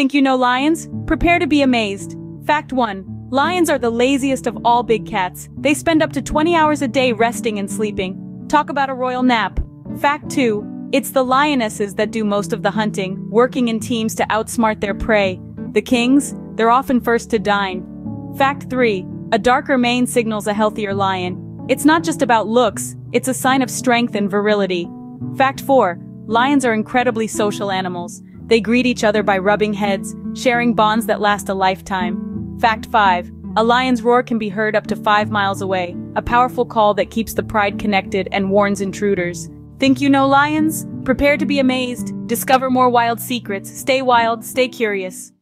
Think you know lions? Prepare to be amazed. Fact 1. Lions are the laziest of all big cats. They spend up to 20 hours a day resting and sleeping. Talk about a royal nap. Fact 2. It's the lionesses that do most of the hunting, working in teams to outsmart their prey. The kings? They're often first to dine. Fact 3. A darker mane signals a healthier lion. It's not just about looks, it's a sign of strength and virility. Fact 4. Lions are incredibly social animals. They greet each other by rubbing heads, sharing bonds that last a lifetime. Fact 5. A lion's roar can be heard up to 5 miles away, a powerful call that keeps the pride connected and warns intruders. Think you know lions? Prepare to be amazed. Discover more wild secrets. Stay wild, stay curious.